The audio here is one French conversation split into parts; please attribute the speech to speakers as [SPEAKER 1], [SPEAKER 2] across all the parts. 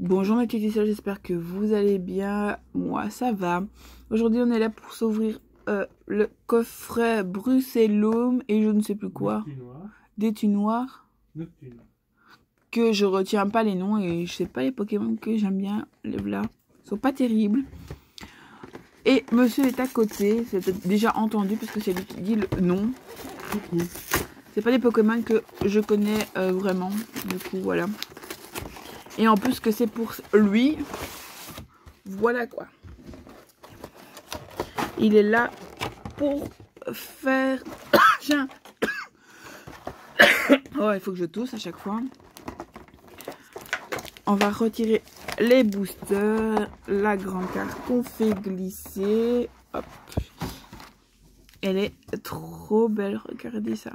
[SPEAKER 1] Bonjour mes petites sœurs, j'espère que vous allez bien. Moi, ça va. Aujourd'hui, on est là pour s'ouvrir euh, le coffret Bruxellum et je ne sais plus quoi. Des tues noires. Que je retiens pas les noms et je sais pas les Pokémon que j'aime bien. Les là. Ils sont pas terribles. Et monsieur est à côté. C'est déjà entendu parce que c'est lui qui dit le nom. C'est pas des Pokémon que je connais euh, vraiment. Du coup, voilà. Et en plus que c'est pour lui. Voilà quoi. Il est là pour faire... Tiens. oh, il faut que je tousse à chaque fois. On va retirer les boosters. La grande carte qu'on fait glisser. Hop. Elle est trop belle. Regardez ça.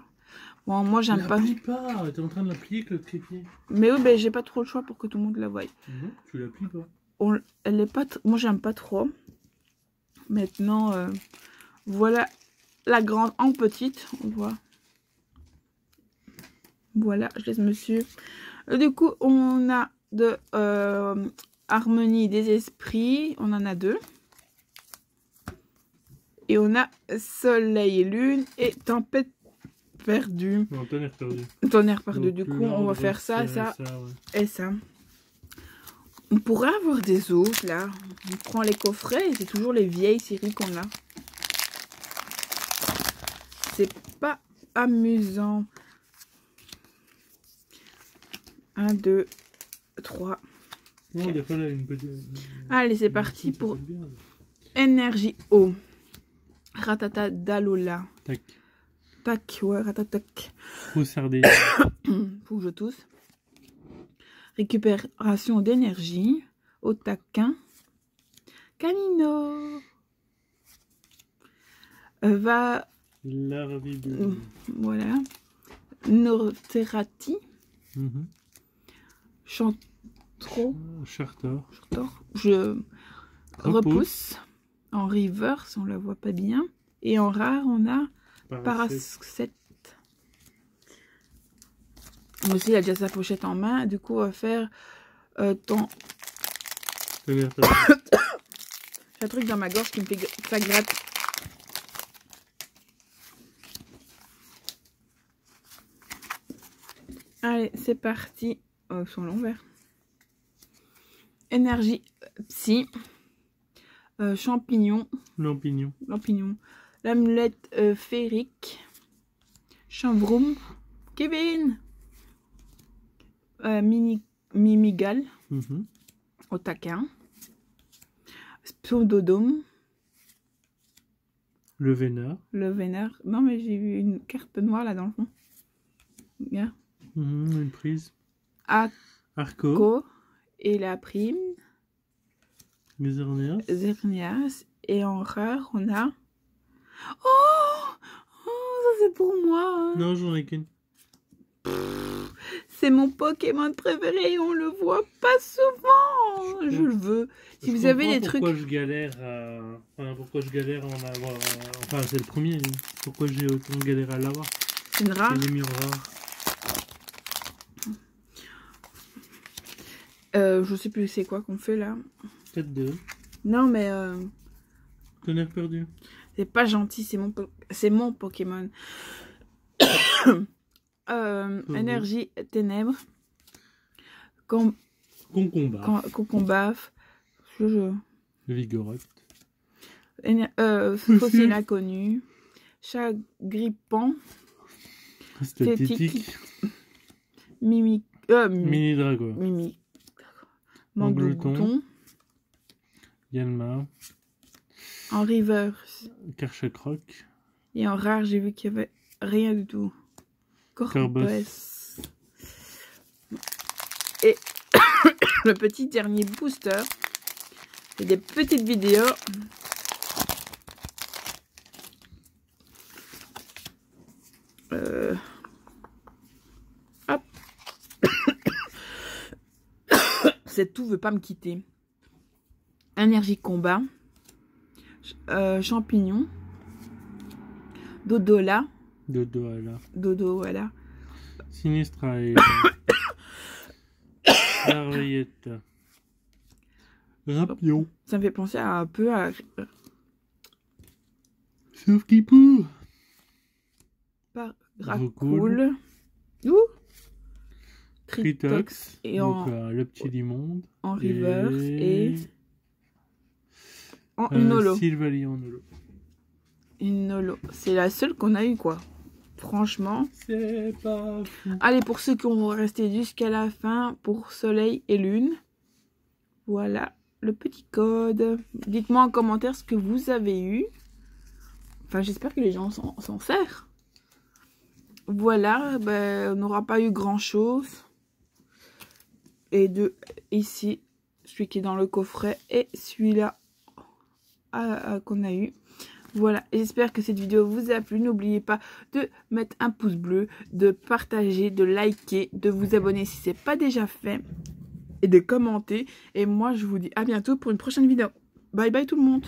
[SPEAKER 1] Bon, moi, j'aime pas.
[SPEAKER 2] pas. T'es en train de la plier le trépied.
[SPEAKER 1] Mais oui, ben, j'ai pas trop le choix pour que tout le monde la voie.
[SPEAKER 2] Non, tu la plies pas.
[SPEAKER 1] On... Elle est pas. Moi, j'aime pas trop. Maintenant, euh, voilà la grande en petite. On voit. Voilà, je laisse monsieur. Euh, du coup, on a de euh, Harmonie des esprits. On en a deux. Et on a Soleil et Lune et Tempête perdu.
[SPEAKER 2] Non, tonnerre perdu.
[SPEAKER 1] Tonnerre perdu. du coup, on va faire ça, ça, et ça. On pourrait avoir des autres, là. On prend les coffrets et c'est toujours les vieilles séries qu'on a. C'est pas amusant. 1, 2, 3. Allez, c'est parti pour énergie eau. Ratata Dalola.
[SPEAKER 2] Tac.
[SPEAKER 1] Tac, ouais, ratatac.
[SPEAKER 2] Faut sarder.
[SPEAKER 1] Faut que je tousse. Récupération d'énergie. Au taquin. Canino. Euh, va.
[SPEAKER 2] Larvibule.
[SPEAKER 1] Voilà. Norterati.
[SPEAKER 2] Mm -hmm.
[SPEAKER 1] Chantro.
[SPEAKER 2] Chartor.
[SPEAKER 1] Je repousse. En reverse, on la voit pas bien. Et en rare, on a Parasect. Moi aussi, il a déjà sa pochette en main. Du coup, on va faire euh, ton... J'ai un truc dans ma gorge qui me fait... Ça gratte. Allez, c'est parti. Oh, son l'envers. Énergie psy. Euh, champignon.
[SPEAKER 2] Lampignon.
[SPEAKER 1] Lampignon l'amulette euh, féerique, Kevin, euh, Mini, Mimigal,
[SPEAKER 2] mm -hmm.
[SPEAKER 1] au taquin, Spododome,
[SPEAKER 2] le vénard.
[SPEAKER 1] Le vénard. Non, mais j'ai vu une carte noire là dans le fond. Yeah.
[SPEAKER 2] -hmm, une prise.
[SPEAKER 1] Arco. Et la prime.
[SPEAKER 2] Zernias.
[SPEAKER 1] Et en rare, on a Oh, oh Ça c'est pour moi.
[SPEAKER 2] Non, j'en ai qu'une.
[SPEAKER 1] C'est mon Pokémon préféré on le voit pas souvent. Je, le veux. Si vous avez des trucs.
[SPEAKER 2] Pourquoi je galère à. Enfin, pourquoi je galère à en avoir. Enfin, c'est le premier. Pourquoi j'ai autant galère à l'avoir?
[SPEAKER 1] C'est une rare.
[SPEAKER 2] C'est les rares.
[SPEAKER 1] Euh, je sais plus c'est quoi qu'on fait là?
[SPEAKER 2] Peut-être deux.
[SPEAKER 1] Non, mais. Euh...
[SPEAKER 2] Tonnerre perdu.
[SPEAKER 1] C'est pas gentil, c'est mon, c'est mon Pokémon. euh, énergie ténèbres. Com
[SPEAKER 2] Concombat.
[SPEAKER 1] Concombat. Je, je...
[SPEAKER 2] Vigorote.
[SPEAKER 1] Euh, fossile inconnu. Chagrippant.
[SPEAKER 2] Esthétique.
[SPEAKER 1] Mimi. Euh,
[SPEAKER 2] Mini Drago.
[SPEAKER 1] Mimi. Manglouton.
[SPEAKER 2] Yanma.
[SPEAKER 1] En river.
[SPEAKER 2] Karchakroc.
[SPEAKER 1] Et en rare, j'ai vu qu'il n'y avait rien du tout. Corbos. Et le petit dernier booster. C'est des petites vidéos. Euh... Hop. C'est tout veut pas me quitter. Énergie combat. Euh, champignons. Dodola.
[SPEAKER 2] Dodola.
[SPEAKER 1] Dodo, voilà.
[SPEAKER 2] Sinistra et. Larvillette. Rapion.
[SPEAKER 1] Ça me fait penser à un peu à...
[SPEAKER 2] Sauf qu'il pour.
[SPEAKER 1] Par...
[SPEAKER 2] Racool.
[SPEAKER 1] Ouh
[SPEAKER 2] Tritox.
[SPEAKER 1] Et
[SPEAKER 2] donc,
[SPEAKER 1] en,
[SPEAKER 2] euh, le petit du monde.
[SPEAKER 1] en reverse et... En
[SPEAKER 2] euh. Sylvalie en.
[SPEAKER 1] Une holo. C'est la seule qu'on a eu quoi. Franchement.
[SPEAKER 2] C'est pas fou.
[SPEAKER 1] Allez, pour ceux qui vont rester jusqu'à la fin, pour Soleil et Lune, voilà le petit code. Dites-moi en commentaire ce que vous avez eu. Enfin, j'espère que les gens s'en servent. Voilà, ben, on n'aura pas eu grand-chose. Et de ici, celui qui est dans le coffret et celui-là qu'on a eu. Voilà, j'espère que cette vidéo vous a plu. N'oubliez pas de mettre un pouce bleu, de partager, de liker, de vous abonner si ce n'est pas déjà fait et de commenter. Et moi, je vous dis à bientôt pour une prochaine vidéo. Bye bye tout le monde